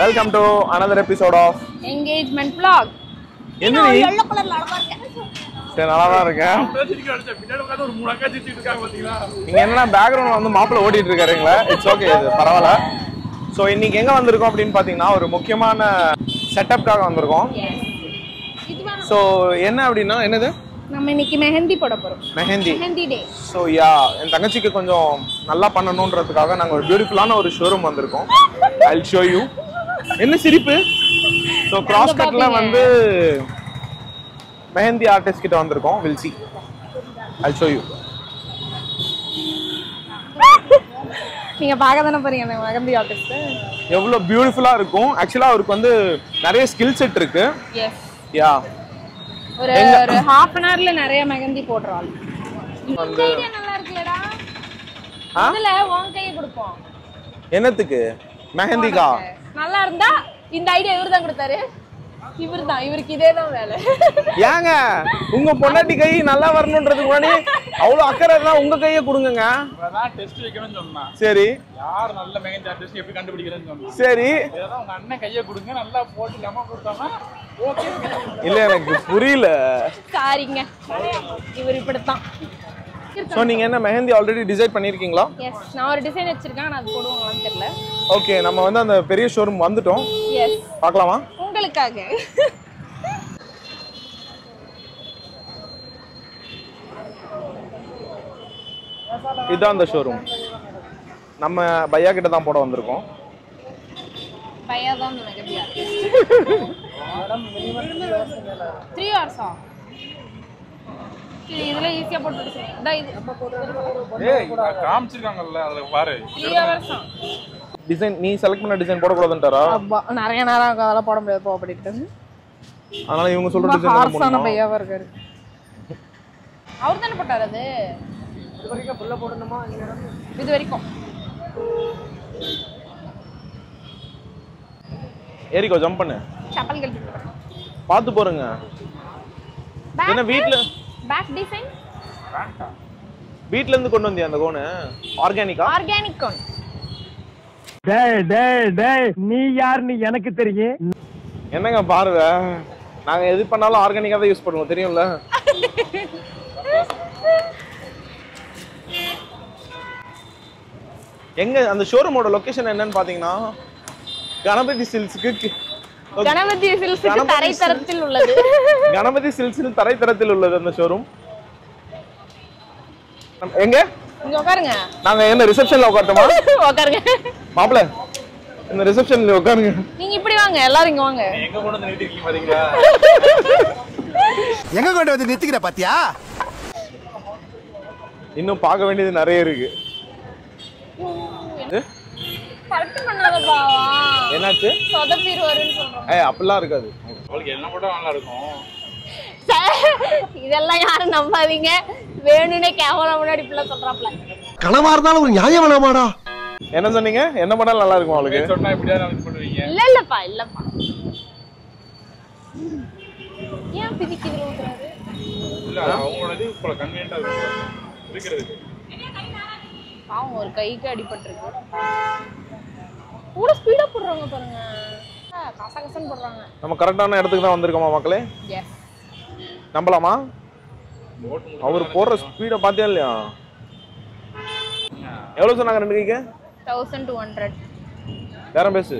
Welcome to another episode of engagement vlog. என்ன நீ? Yellow கலர்ல அழகா இருக்கேன். சரி நல்லா தான் இருக்கேன். நீங்க என்னன்னா பேக்ரவுண்ட் வந்து மாப்பிள்ள ஓட்டிட்டு இருக்காருங்களா? இட்ஸ் ஓகே இது பரவாயில்ல. ஸோ இன்னைக்கு எங்க வந்திருக்கோம் அப்படின்னு பாத்தீங்கன்னா ஒரு முக்கியமான செட்டப்காக வந்திருக்கோம். ஸோ என்ன அப்படின்னா என்னது? நம்ம இன்னைக்கு மெஹந்தி போட போறோம். Mehndi. Mehndi day. So yeah என் தங்கச்சிக்கு கொஞ்சம் நல்லா பண்ணணுன்றதுக்காக நாங்கள் ஒரு பியூட்டிஃபுல்லான ஒரு ஷோரூம் வந்திருக்கோம். ஐ ஷோ யூ என்ன சிரிப்பு? ஸோ கிராஸ் கட்ல வந்து மெஹந்தி ஆர்டிஸ்ட் கிட்ட வந்திருக்கோம். Will see I show you நீங்க பார்க்க தானே போறீங்க அந்த மெஹந்தி ஆர்டிஸ்ட் எவ்வளோ பியூட்டிஃபுல்லாக இருக்கும். ஆக்சுவலாக அவருக்கு வந்து நிறைய ஸ்கில் செட் இருக்கு. எஸ் யா ஒரு ஒரு ஹாஃப் அன் ஹவர்ல நிறைய மெஹந்தி போடுறோம் வந்து நல்லா இருக்குல்லடா. ஆ? அதுல உன் கையை கொடுப்போம். என்னத்துக்கு? மெஹந்திக்கா? நல்லா இருந்தா இந்த ஐடியா இவர் தான் கொடுத்தாரு. இவர் தான் இவருக்கு இதே தான் வேலை. ஏங்க உங்க பொண்டாட்டி கை நல்லா வரணுன்றதுக்கு முன்னாடி அவ்வளோ அக்கறை இருந்தா உங்க கையை கொடுங்கங்க. இப்பதான் டெஸ்ட் வைக்கணும்னு சொன்னான் சரி. யார் நல்ல மெகந்தி ஆர்டிஸ்ட் எப்படி கண்டுபிடிக்கிறேன்னு சொன்னான் சரி. இதெல்லாம் உங்க அண்ணன் கையை கொடுங்க நல்லா போட்டு லெமன் கொடுத்தோம்னா ஓகே. இல்ல எனக்கு புரியல. சாரிங்க இவர் இப்படித்தான். ஸோ நீங்க என்ன மெஹந்தி ஆல்ரெடி டிசைட் பண்ணிருக்கீங்களா எஸ் நான் ஒரு டிசைன் வச்சிருக்கேன் ஆனா அது போடுவாங்களான்னு தெரியல. ஓகே நம்ம வந்து அந்த பெரிய ஷோரூம் வந்துட்டோம். எஸ் பார்க்கலாமா? உங்களுக்காக. இதுதான் அந்த ஷோரூம் நம்ம பையா கிட்ட தான் போட வந்திருக்கோம். பையா தான் த்ரீ ஹவர்ஸா இதுல ஈஸியா போட்டு இது. காமிச்சிருக்காங்கல்ல அதுல பாரு. ஹவர்ஸா டிசைன் நீ செலக்ட் பண்ண டிசைன் போடக்கூடாதுன்ட்டாரா? நிறைய நேரம் ஆகும், அதெல்லாம் போட முடியாது. போ அப்படின்ட்டு அதனால இவங்க சொல்ற டிசைன் ஹார்ஸான பையாவா இருக்காரு. அவர் தானே போட்டார் அது? இது வரைக்கும். ஏறிக்கோ ஜம்ப் பண்ணு. செப்பல் கழட்டி பார்த்து போறேங்க என்ன வீட்ல பேக் டிசைன் வீட்ல இருந்து கொண்டு வந்தியா அந்த கோனு ஆர்கானிக்கா ஆர்கானிக் ஒன் டேய் டேய் டேய் நீ யாருன்னு எனக்கு தெரியும். என்னங்க பாருங்க நாங்க எது பண்ணாலும் ஆர்கானிக்கா தான் யூஸ் பண்ணுவோம் தெரியும்ல? எங்க அந்த ஷோரூமோட லொகேஷன் என்னன்னு பாத்தீங்கன்னா கணபதி சில்ஸ்க்கு கணபதி சில்ஸுக்கு கணபதி தரை தரத்தில் உள்ளது. கணபதி சில்ஸில் தரைத்தரத்தில் உள்ளது அந்த ஷோரூம் எங்க? இங்க உட்காருங்க. நாங்க என்ன ரிசப்ஷன்ல உட்காரட்டுமா? உட்காருங்க. மாப்பிள இந்த ரிசப்ஷன்ல உட்காருங்க. நீங்க இப்படி வாங்க எல்லாரும் இங்க வாங்க. எங்க கொண்டு வந்து நிறுத்திருக்கீங்க பாத்தீங்களா? எங்க கொண்டு வந்து நிறுத்திக்கிற பாத்தியா? இன்னும் பார்க்க வேண்டியது நிறைய இருக்கு? கரெக்ட் பண்ணாத பாவா. என்னாச்சு? சொல்றோம். ஏய் அப்படிலாம் இருக்காது. அவளுக்கு என்ன போட்டா நல்லா இருக்கும்? இதெல்லாம் யாரும் நம்பாதீங்க. வேணும்னே கேமரா முன்னாடி இப்படிலாம் சொல்றாப்ல. கனவா இருந்தாலும் ஒரு நியாயம் வேணாமாடா. என்ன சொன்னீங்க? என்ன பண்ணாலும் நல்லா இருக்கும் அவளுக்கு. சொன்னா இப்படியா இது பண்ணுவீங்க இல்ல இல்லப்பா இல்லப்பா. ஏன் பிதிக்குது ஊத்துறாரு? இல்ல அவங்களோட இப்போ கன்வீனியன்டா இருக்கும். இருக்கிறதுக்கு. பாவம் ஒரு கைக்கு அடிபட்டிருக்கு. கூட ஸ்பீடா போடுறாங்க பாருங்க. ஆ, கச கசன்னு போடுறாங்க. நம்ம கரெக்டான இடத்துக்கு தான் வந்திருக்கோமா மக்களே? எஸ் நம்பலாமா? அவர் போடுற ஸ்பீடை பார்த்தியா இல்லையா? எவ்வளவு சொன்னாங்க ரெண்டு கைக்கு? தௌசண்ட் டூ ஹண்ட்ரட் பேரம் பேசு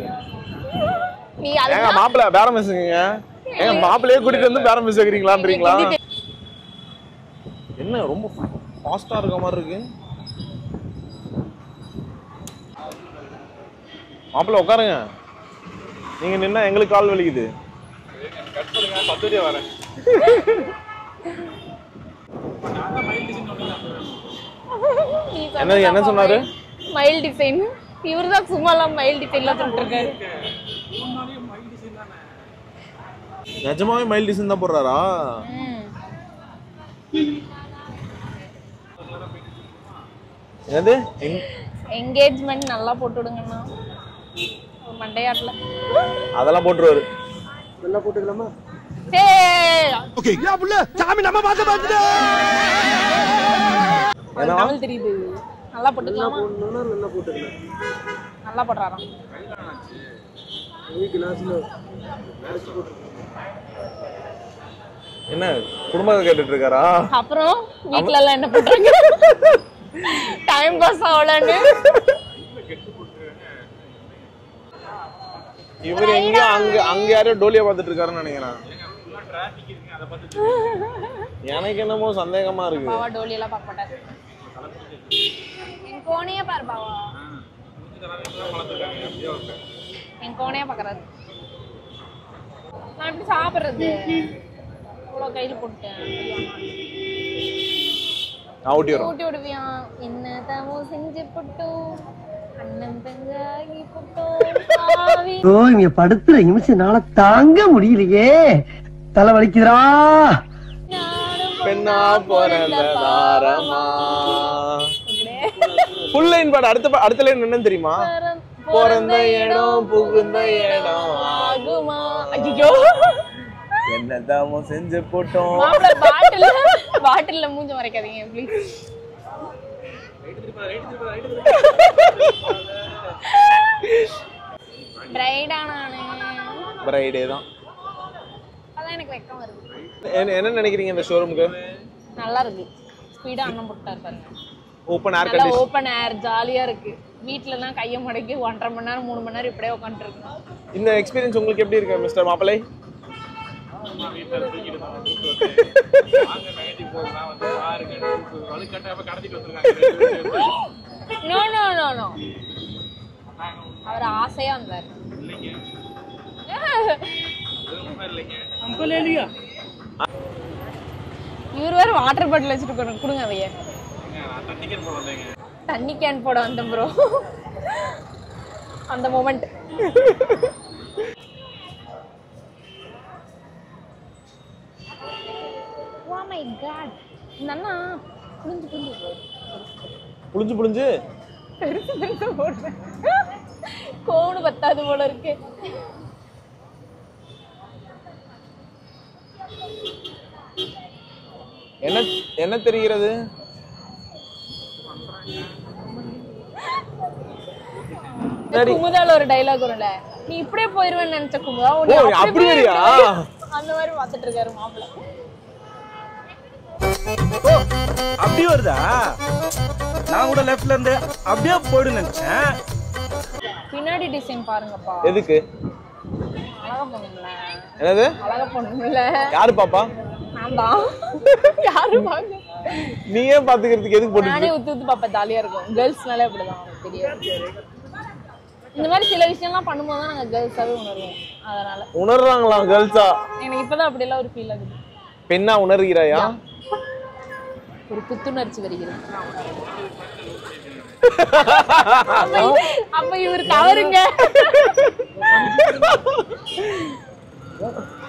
நீ ஏங்க மாப்பிள்ள பேரம் பேசுங்க ஏங்க மாப்பிள்ளையே கூட்டிட்டு வந்து பேரம் பேச வைக்கிறீங்களான்றீங்களா? என்ன ரொம்ப ஃபாஸ்டா இருக்க மாதிரி இருக்கு? மாப்பிள்ள உட்காருங்க. நீங்க நின்னா எங்களுக்கு கால் வலிக்குது. என்ன என்ன சொன்னாரு? மயில் டிசைன் இவர் தான் சும்மாலாம் மயில் டிசைன்லாம் சொல்லிட்டு நிஜமாவே மைல் டிசைன் தான் போடுறாரா? என்னது? என்கேஜ்மெண்ட் நல்லா போட்டு விடுங்கண்ணா. ஒரு மண்டையாட்டில். அதெல்லாம் போட்டுருவாரு. ஓகே. புள்ள. சாமி நம்ம பார்த்து பார்த்துட்டு அவருக்கு தமிழ் தெரியுது. நல்லா போட்டுக்கலாமா? நல்லா போடுறாராம் என்ன குடும்பத்தை கேட்டுட்டு இருக்காரா அப்புறம் வீட்ல எல்லாம் என்ன பண்றாங்க டைம் பாஸ் ஆகலன்னு. இவர் எங்க அங்க அங்க யாரோ டோலியா பார்த்துட்டு இருக்காருன்னு நினைக்கிறேன். எனக்கு என்னமோ சந்தேகமா இருக்கு. பாவா டோலி எல்லாம் பார்க்க மாட்டாரு. என் கோணையே பாரு பாவா. என் கோணையே பார்க்கறாரு. நான் எப்படி சாப்பிடுறது? இவ்வளோ கையில் போட்டேன் ஊட்டி விடுவியான் என்ன தமோ செஞ்சு போட்டோம் ஓ இங்க படுத்துற நிமிஷம்னால தாங்க முடியலையே. தலை வலிக்குதுடா. நானும் பெண்ணா பிறந்த தாரமா ஃபுல் லைன் பாடு அடுத்த அடுத்த லைன் என்னன்னு தெரியுமா? பிறந்த இடம் புகுந்த இடம் ஆகுமா? ஐயோ என்ன தாமம் செஞ்சு போட்டோம். பாட்டில் பாட்டில்ல மூஞ்ச மறைக்காதீங்க ப்ளீஸ் பிரைடா நானு. பிரைடே தான். அதான் எனக்கு வெக்கம் வருது. என்ன என்ன நினைக்கிறீங்க இந்த ஷோரூமுக்கு நல்லா இருக்கு. ஸ்பீடா அண்ணன் போட்டாரு பாருங்க. ஓப்பன் ஏர் நல்லா ஓப்பன் ஏர் ஜாலியா இருக்கு. வீட்லலாம் கையை மடக்கி ஒன்றரை மணி நேரம் மூணு மணி நேரம் இப்படியே உட்காந்துருக்கணும் இந்த எக்ஸ்பீரியன்ஸ் உங்களுக்கு எப்படி இருக்கு மிஸ்டர் மாப்பிளை நோ நோ நோ நோ அவர் ஆசையா வந்தார். இவர் வேற வாட்டர் பாட்டில் வச்சுட்டு கொடு- கொடுங்க அவைய. நான் தண்ணிக்கன் போட வந்தேங்க. தண்ணி கேன் போட வந்தேன் ப்ரோ அந்த மொமெண்ட் ஓ மை காட் இந்த அண்ணா புளிஞ்சு புளிஞ்சு. புளிஞ்சு புளிஞ்சு? பெருசு பெருசு போடுறேன். கோணு பத்தாது போல இருக்கு. என்ன என்ன தெரிகிறது? குமுதால ஒரு டைலாக் வரும்ல. நீ இப்படியே போயிருவேன்னு நினைச்ச குமுதா அப்படி? அந்த மாதிரி பார்த்துட்டு இருக்காரு மாப்பிள்ள. அப்படி வருதா? நான் கூட லெஃப்ட்ல இருந்து அப்படியே போயிடு நினைச்சேன். பின்னாடி டிசைன் பாருங்கப்பா. எதுக்கு? அழகா பொண்ணுங்கள என்னது? அழகா பொண்ணுங்கள யாரு பாப்பா? நான் தான். யாரு பாங்க நீ ஏன் பாத்துக்கிறதுக்கு எதுக்கு போட்டு நானே உத்து உத்து பாப்பா ஜாலியா இருக்கும். கேர்ள்ஸ்னாலே அப்படிதான் தெரியாது. இந்த மாதிரி சில விஷயம்லாம் பண்ணும்போது தான் நாங்க கேர்ள்ஸாவே உணர்வோம். அதனால. உணர்றாங்களா கேர்ள்ஸா எனக்கு இப்பதான் அப்படியெல்லாம் ஒரு ஃபீல் ஆகுது. பெண்ணா உணர்கிறாயா? ஒரு புத்துணர்ச்சி வருகிறது. அப்ப இவர் தவறுங்க.